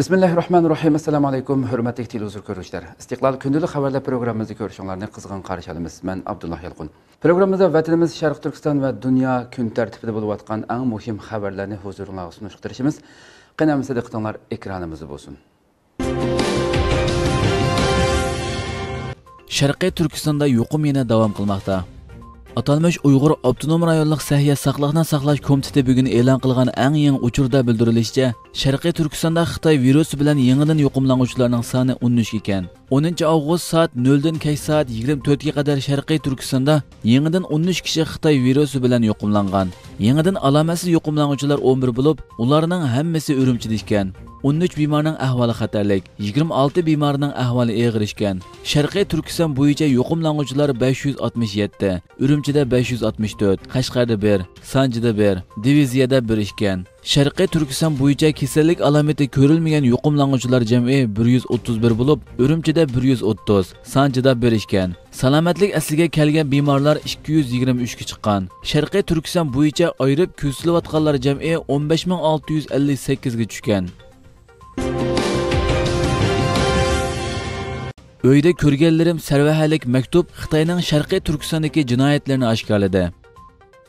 bismillahi rohmanir rohim assalomu alaykum hurmatli televizor ko'ruvchilar. Istiqlol kundalik xabarlar programmamizni ko'rishinglarni qizg'in qarshi olamiz man abdulloh yalqun programmamizda vatanimiz sharq turkiston va dunyo kun tartibida bo'layotgan eng muhim xabarlarni huzuringlarga sunishtirishimiz. Qanamisa diqqatinglar ekranimizda bo'lsin. Sharqiy turkistonda yuqum yana davom qilmoqda. Atalmish Uyghur avtonom rayonluq sahya saqliqni Saqlaş komiteti bugun e'lon qilgan eng yangi uchurda bildirilishicha Sharqi turkistonda xitoy virusi bilan yangidan yuqumlanuvchilarning soni 13 ekan. 10 avgust soat 0 dan kech saat 24 ga qadar sharqiy turkistonda yangidan 13 kishi xitoy virusi bilan yuqumlangan yangidan alamasi yuqumlanuvchilar 11 bo'lib ularning hammasi urumchida ekan 13 bemorning ahvoli xatarlik, 26 bemorning ahvoli og'ir ekan. Sharqiy Turkiston bo'yicha yuqumlanuvchilar 567, Urumchida 564, Qashqarda 1, Sanjida 1, diviziyada 1 ishgan. Sharqiy Turkiston bo'yicha kasallik alomati ko'rilmagan yuqumlanuvchilar jami 131 bo'lib, Urumchida 130, Sanjida 1 ishgan. Salomatlik asliga kelgan bemorlar 223 ga chiqqan. Sharqiy Turkiston bo'yicha ayrib ko'zilayotganlar jami 15658 ga tushgan. Өйде ko'rganlarim sarvahalik maktub Xitoyning Sharqiy Turkistondagi jinoyatlarni oshkorladi.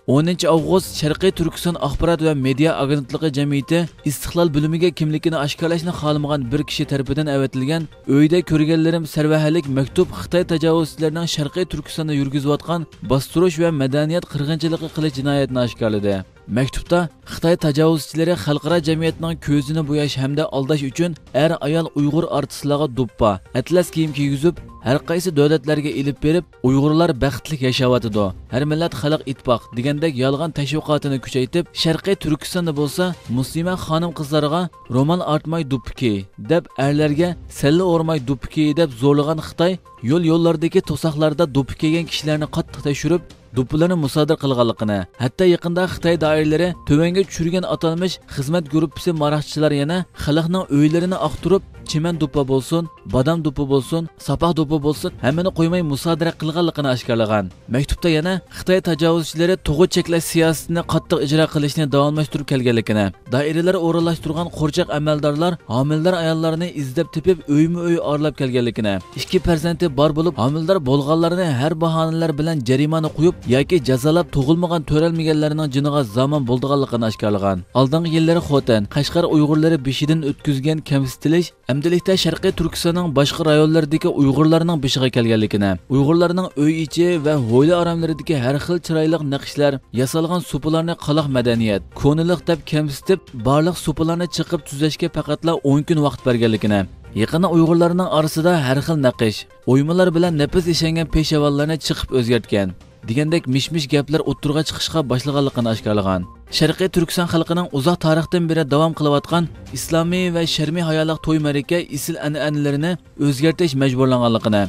10 avgust Sharqiy Turkiston axborot va media agentligi jamiyati istiqlol bo'limiga kimligini oshkorlashni xohlamagan bir kishi tomonidan avatilgan Öydə ko'rganlarim sarvahalik maktub Xitoy tajovuzchilarining Sharqiy Turkistonda yurgizayotgan bostirish va madaniyat qirg'inchiligi qilish jinoyatini oshkorladi. Maktubda Xitoy tajovuzchilari xalqaro jamiyatning ko'zini bo'yash hamda aldash uchun er ayol Uyg'ur artistlarga duppa, atlas kiyim kiygizib, har qaysi davlatlarga ilib berib, Uyg'urlar baxtli yashayotidi. Har millat xalq ittifoq degandek yolg'on tashviqotini kuchaytirib, Sharqiy Turkistonda bo'lsa, muslima xonim qizlarga roman artmay do'ppiki deb erlarga salla o'rmay do'ppiki deb zo'rlagan Xitoy yo'l yo'llardagi to'saqlarda do'ppi kiygan kishilarni qattiq tekshirib do'ppilarni musodir qilganligini hatto yaqinda xitoy doiralari tuvanga tushirgan atalmish xizmat guruppasi maroqchilari yana xalqning uylarini oqtirib chiman do'ppa bo'lsin badam do'ppi bo'lsin sapoq do'ppi bo'lsin hammani qo'ymay musodara qilganligini oshkorlagan. Maktubda yana xitoy tajovuzchilari tug'ut cheklash siyosatini qattiq ijro qilishni davomlashtirib kelganligini doiralar o'rinlashtirgan qo'rchoq amaldorlar homildor ayollarni izlab tepib uyma uy orlab kelganligini ikki farzandi bor bo'lib homildor bo'lganlarni har bahonalar bilan jarimani qo'yib yoki jazolab tug'ilmagan to'ralmaganlarning jiniga zamon bo'ldiganligini oshkorlagan oldingi yillari xotin qashqar uyg'urlari beshidan o'tkazgan kamsitilish amdilikda sharqiy turkistonning boshqa rayonlaridagi uyg'urlarning beshiga kelganligini uyg'urlarning uy ichi va hovli oromlaridagi har xil chiroyli naqshlar yasalgan supalarni qaloq madaniyat ko'niliq deb kamsitib barliq supalarni chiqib tuzashga faqatla 10 kun vaqt berganligini Yaqinda Uyg'urlarning orasida har xil naqish, o'ymalar bilan nafis eshangan peshavallarni chiqib o'zgartgan. Degandek mishmish gaplar o'ttirg'a chiqishga boshlaganligini oshkorlagan. Sharqiy turkiston xalqining uzoq tarixdan beri davom qilayotgan islomiy va sharmiy hayoliq to'y maraka isl an'analarini o'zgartirish majburlanganligini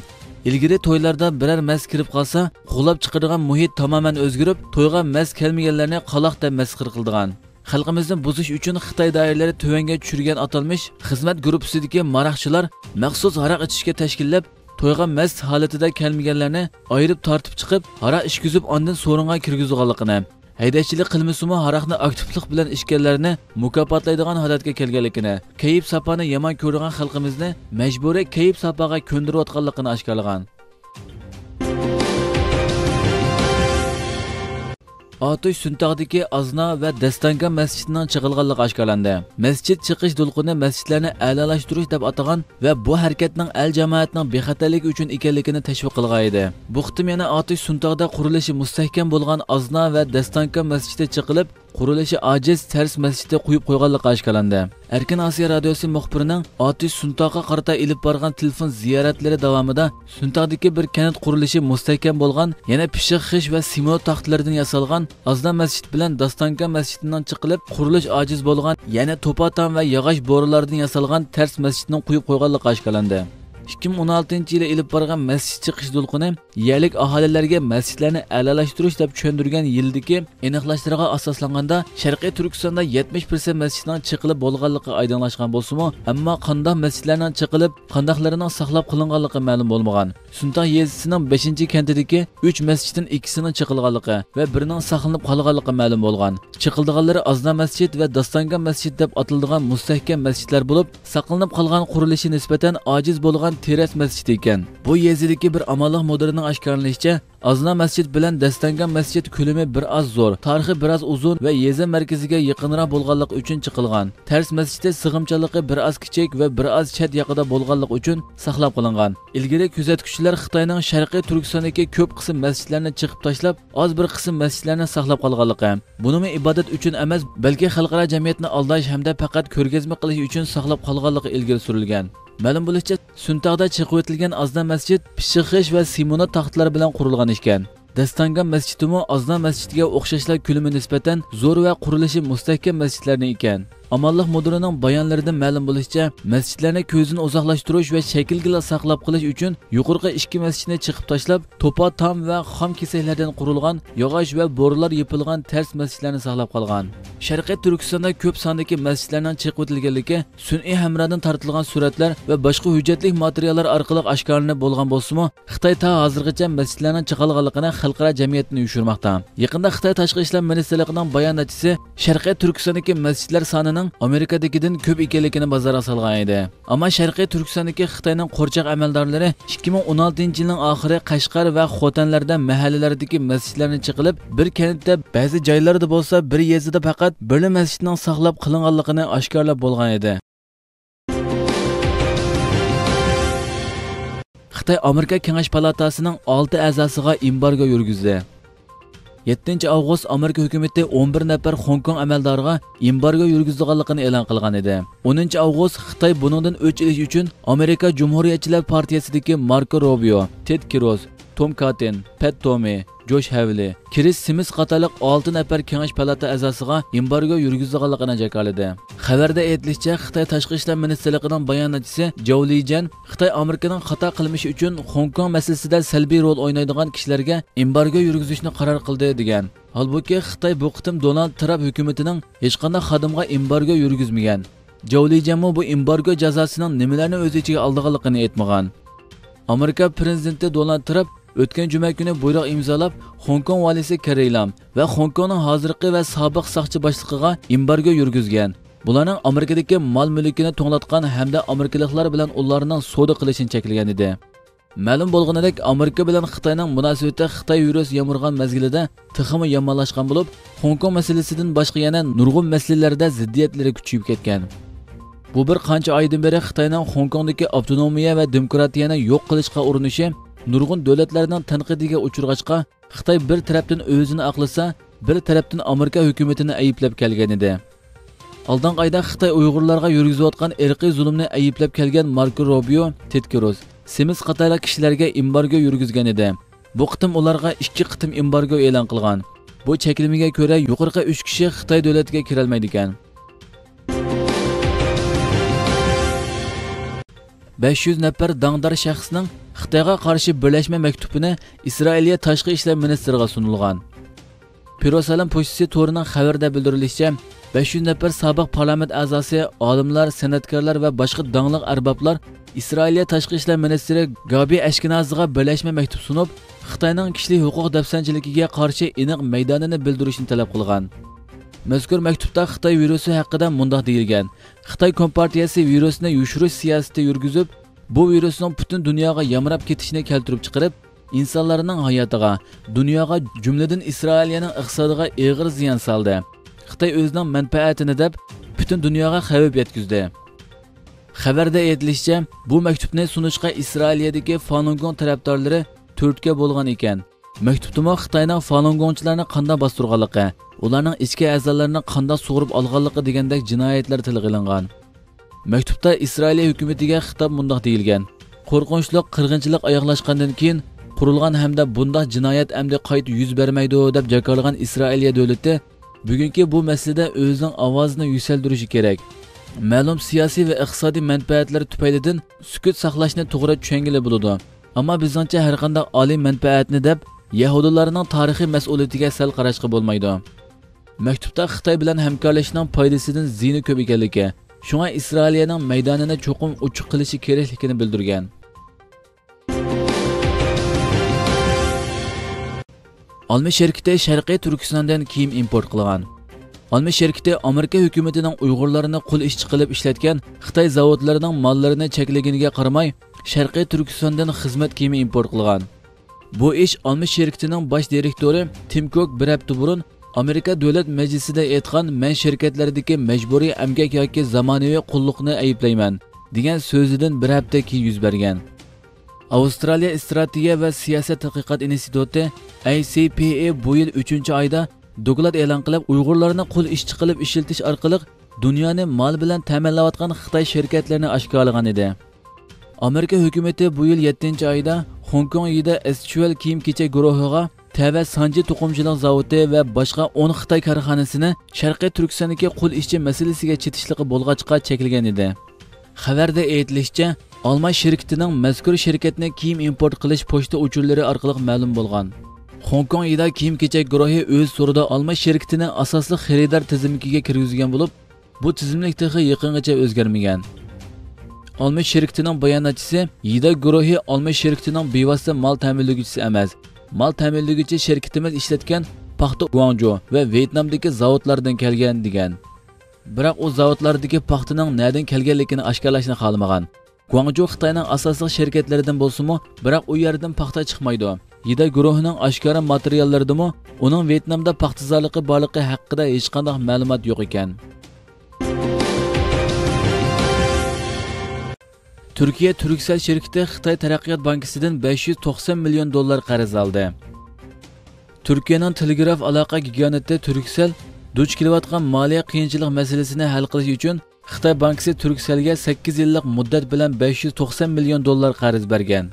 ilgari to'ylarda biror mas kirib qolsa g'ulab chiqargan muhit tamoman o'zgarib to'yga mas kelmaganlarni qaloq deb masxir qildigan. Xalqimizni buzish uchun xitoy doiralari tuvanga tushirgan atalmish xizmat gruppasidagi maroqchilar maxsus aroq ichishga tashkillab to'yga mast holatida kelmaganlarni ayirib tortib chiqib haroq ishkizib ondan so'ringa kirgizganligini haydashchilik qilmasimi haroqni aktivlik bilan ichganlarni mukofotlaydigan holatga kelganligini kayib sapani yomon ko'rgan xalqimizni majburiy kayib sapaga ko'ndirayotganligini oshkorlagan Atosh Suntaqdagi Azna va Dastanka masjidining chiqilganligi oshkorlandi. Masjid chiqish to'lqini masjidlarni a'lolashtirish deb atagan va bu harakatning al jamoatining bexatarligi uchun ekanligini tashviq qilgan edi. Bu xitim yana Atosh Suntaqda qurilishi mustahkam bo'lgan Azna va Dastanka masjidi chiqilib, qurilishi ojiz tars masjidda quyib qo'yganligi oshkorlandi erkin osiyo radiosi muxbirining otish suntoqqa qarata ilib borgan telefon ziyoratlari davomida suntoqdagi bir kanat qurilishi mustahkam bo'lgan yana pishiq xish va simo taxtlardan yasalgan ozna masjid bilan dostonka masjididan chiqilib qurilish ojiz bo'lgan yana to'paton va yog'och bo'rilardan yasalgan tars masjidni quyib qo'yganligi oshkorlandi 2016 yılı ilib barğan məscid çıxış dolqunu yerlik ahalilərə məscidlərini əlalaşdırış deyə düşündürgən yıldakı aniqlaşdırığa asaslanganda Şərqi Türkistanda 70% məscidin çıxılıb bolğanlığı aydınlaşğan bolsunmu, amma qandaq məscidlərin çıxılıb, qandaqlarının saqlab qılınğanlığı məlum bolmagan. Sunta yezisining 5-kentidagi 3 masjiddan ikkisining chiqilganligi va birining saqlanib qolganligi ma'lum bo'lgan. Chiqildiganlari Azna masjid va Dostonga masjid deb atiladigan mustahkam masjidlar bo'lib, saqlanib qolgan qurilishi nisbatan ojiz bo'lgan teras masjidi ekan. Bu yezidagi bir amalliq modelining oshkorlanishicha, Azna masjid bilan Dastangan masjid ko'lami bir oz zo'r, tarixi biroz uzun va yeza markaziga yaqinroq bo'lganligi uchun chiqilgan. Tars masjidi sig'imchaligi bir oz kichik va bir oz chet yaqida bo'lganligi uchun saqlab qolingan. Ilgari kuzatuvchilar Xitoyning sharqiy Turkistondagi ko'p qism masjidlarni chiqib tashlab, oz bir qism masjidlarni saqlab qolganligi. Buni ibodat uchun emas, balki xalqaro jamiyatni aldash hamda faqat ko'rgazma qilish uchun saqlab qolganligi ilgari surilgan. Ma'lum bo'lishicha, Suntaqda chiqib o'tilgan Azna masjid pishiqish va simona taxtlari bilan qurilgan ekan. Dastangan masjidimi Azna masjidiga o'xshashlar ko'lami nisbatan zo'r va qurilishi mustahkam masjidlardan ekan. Amalliq mudirining bayonlaridan ma'lum bo'lishicha, masjidlarni ko'zini uzoqlashtirish va shaklga saqlab qolish uchun yuqorqi ikki masjidni chiqib tashlab, to'pa tam va xom kesaklardan qurilgan yog'och va bo'rlar yopilgan ters masjidlarni saqlab qolgan. Sharqiy Turkistonda ko'p sondagi masjidlarning chiqib o'tilganligi sun'iy hamradan tortilgan suratlar va boshqa hujjatli materiallar orqali oshkorlanib bo'lgan bo'lsa-mu, Xitoy ta hozirgacha masjidlarning chiqilganligini xalqaro jamiyatni yushurmoqda. Yaqinda Xitoy tashqi ishlar ministrligining bayonotchisi Sharqiy Turkistondagi masjidlar sonining Amerikadagidan ko'p ekanligini bozorga solgan edi. Ammo Sharqiy Turkistondagi Xitoyning qo'rchoq amaldorlari 2016-yilning oxiri Qashqar va Xotanlarda mahallalardagi masjidlarni chiqilib, bir kentda ba'zi joylarda bo'lsa, bir yezida faqat bir masjidning saqlab qilinganligini oshkorlab bo'lgan edi. Xitoy Amerika Kengash palatasining 6 a'zosiga embargo yurgizdi. 7 avgust Amerika hukumati 11 nafar Hong Kong amaldoriga embargo yurgizganligini e'lon qilgan edi. 10 avgust Xitoy buningdan o'ch olish uchun Amerika Jumhuriyatchilar partiyasidagi Marco Rubio, Ted Cruz, Tom Cotton, Pat Tomi, Josh Havli, Chris Simmons qatorliq 6 nafar kengash palata a'zosiga embargo yurgizganligini jakoladi. Xabarda aytilishicha, Xitoy tashqi ishlar ministrligining bayonotchisi Zhou Lijian Xitoy Amerikaning xato qilmishi uchun Hong Kong masalasida salbiy rol o'ynaydigan kishilarga embargo yurgizishni qaror qildi degan. Halbuki Xitoy bu qitim Donald Trump hukumatining hech qanday xodimga embargo yurgizmagan. Zhou Lijian bu embargo jazosining nimalarni o'z ichiga oldiganligini aytmagan. Amerika prezidenti Donald Trump o'tgan juma kuni buyruq imzolab Hong Kong valisi Carrie Lam va Hong Kongning hozirgi va sobiq soqchi boshlig'iga embargo yurgizgan. Bularning Amerikadagi mol mulkini to'nglatgan hamda amerikaliklar bilan ularning savdo qilishini cheklagan edi. Ma'lum bo'lganidek, Amerika bilan Xitoyning munosabati Xitoy virus yomg'irgan mezgilida tiximi yomonlashgan bo'lib, Hong Kong masalasidan boshqa yana nurg'un masalalarda ziddiyatlari kuchayib ketgan. Bu bir qancha oydan beri Xitoyning Hong Kongdagi avtonomiya va demokratiyani yo'q qilishga urinishi nurg'un davlatlarning tanqidiga uchrag'achqa Xitoy bir tarafdan o'zini aqlasa, bir tarafdan Amerika hukumatini ayblab kelgan edi. oldingi oyda Xitoy Uyg'urlarga yurgizayotgan irqiy zulmni ayblab kelgan Marco Rubio, tetkiroz Semiz qatorli kishilarga embargo yurgizgan edi. Bu qitim ularga ikki qitim embargo e'lon qilgan. Bu cheklamaga ko'ra yuqorqi 3 kishi Xitoy davlatiga kirolmaydi ekan. 500 nafar dangdar shaxsning Xitoyga qarshi birlashma maktubini Isroiliya tashqi ishlar ministriga sunilgan. Pirosalam pochtasi to'rining xabarida bildirilishicha, 500 nafar sobiq parlament a'zosi, olimlar, san'atkorlar va boshqa dangliq arboblar Isroiliya tashqi ishlar ministri Gabi Ashkenaziga birlashma maktub sunib, Xitoyning kishilik huquq dafsanchiligiga qarshi aniq maydonini bildirishni talab qilgan. Mazkur maktubda Xitoy virusi haqida mundoq deyilgan. Xitoy kompartiyasi virusni yushirish siyosati yurgizib, bu virusning butun dunyoga yamrab ketishini keltirib chiqarib, insonlarning hayotiga, dunyoga, jumladan Isroiliyaning iqtisodiga og'ir ziyon soldi. Xitoy o'zining manfaatini deb butun dunyoga xavf yetkazdi. Xabarda aytilishicha, bu maktubni sunishga Isroiliyadagi Falun tarafdorlari to'rtga bo'lgan ekan. Maktubda Xitoyning Falun qanday bostirganligi, ularning ichki a'zolarini qanday sug'urib olganligi degandek jinoyatlar tilga ilingan. Maktubda Isroiliya hukumatiga xitob mundoq deyilgan: Qo'rqinchli qirg'inchilik oyoqlashgandan keyin qurilgan hamda bundoq jinoyat amdi qayta yuz bermaydi deb jakorlagan Isroiliya davlati bugungi bu masalada o'zining ovozini yuksaltirishi kerak. ma'lum siyosiy va iqtisodiy manfaatlar tufaylidan sukut saqlashni to'g'ri tushungili bo'ladi ammo bizningcha har qanday oliy manfaatni deb yahudilarning tarixiy mas'uliyatiga sal qarashqa bo'lmaydi. Maktubda xitoy bilan hamkorlashishning foydasidan zini ko'p ekanligi shunga isroiliyaning maydonini cho'qim uchuq qilishi kerakligini bildirgan. Olma sherkiti sharqiy turkistondan kiyim import qilgan. Olma sherkiti amerika hukumatining uyg'urlarini qul ishchi qilib ishlatgan xitoy zavodlarining mollarini cheklaganiga qaramay sharqiy turkistondan xizmat kiyimi import qilgan. Bu ish olma sherkitining bosh direktori tim kok bir hafta burun amerika davlat majlisida aytgan man shirkatlardagi majburiy amgak yoki zamonaviy qulluqni ayblayman degan so'zidan bir hafta keyin yuz bergan. Avstraliya strategiya va siyosat tadqiqot instituti acpa bu yil 3 oyda doklad e'lon qilib uyg'urlarni qul ishchi qilib ishiltish orqali dunyoni mol bilan ta'minlayotgan xitoy shirkatlarini oshkorlagan edi. Amerika hukumati bu yil 7 oyda Hong Kongda SQL kiyim kechak guruhiga Tava Sanji to'qimchilik zavodi va boshqa 10 Xitoy korxonasini Sharqiy Turkistondagi qul ishchi masalasiga chetishligi bo'lg'achqa chekilgan edi. Xabarda aytilishicha, Olma shirkatining mazkur shirkatni kiyim import qilish pochta uchurlari orqali ma'lum bo'lgan. Hong Kongda kiyim kechak guruhi o'z surida Olma shirkatini asosli xaridor tizimiga kirgizgan bo'lib, bu tizimlik texi yaqingacha o'zgarmagan. Olma shirkatining bayonotchisi Yida guruhi Olma shirkatining bevosita mol ta'minlaguvchisi emas, mol ta'minlaguvchi sherkitimiz ishlatgan paxta guanju va Vyetnamdagi zavodlardan kelgan degan. Biroq u zavodlardagi paxtaning nerdan kelganligini oshkorlashni xohlamagan. guanju Xitoyning asosiy sherkatlaridan bo'lsa-mu, biroq u yerdan paxta chiqmaydi. Yida guruhining oshkora materiallaridami uning Vyetnamda paxtazorligi borligi haqida hech qanday ma'lumot yo'q ekan. Turkiya Turkcell shirkati Xitoy taraqqiyot bankisidan 590 million dollar qarz oldi. Turkiyaning telegraf aloqa gigantı Turkcell duch kelayotgan moliya qiyinchilik masalasini hal qilish uchun Xitoy bankisi Turkcellga 8 yillik muddat bilan 590 million dollar qarz bergan.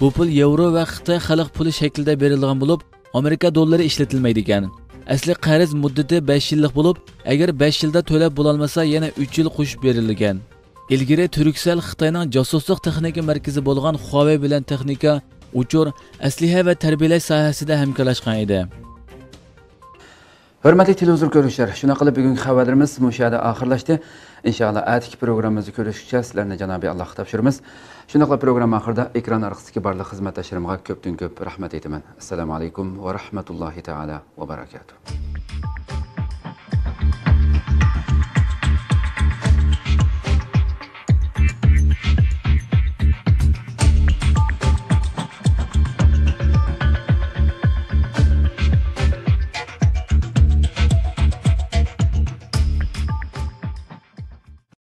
Bu pul yevro va Xitoy xalq puli shaklida berilgan bo'lib, Amerika dollari ishlatilmaydi ekan. Asli qarz muddati 5 yillik bo'lib, agar 5 yilda to'lab bo'lolmasa yana 3 yil qo'shib berilgan. Ilgari turkcell xitoyning josuslik texnika markazi bo'lgan huawei bilan texnika uchur asliha va tarbiyalash sohasida hamkorlashgan edi. Hurmatli televizor ko'ruvchilar shuna qilib bugungi xabarlarimiz mushada oxirlashdi. Inshaalloh atigi programmamizni ko'rishguncha sizlarni janobiy allohga topshiramiz. Shuna qilib programma oxirida ekran orqasidagi barliq xizmatdoshlarimga ko'pdan ko'p rahmat aytaman. Assalomu alaykum va rahmatullohi taala va barakatuh.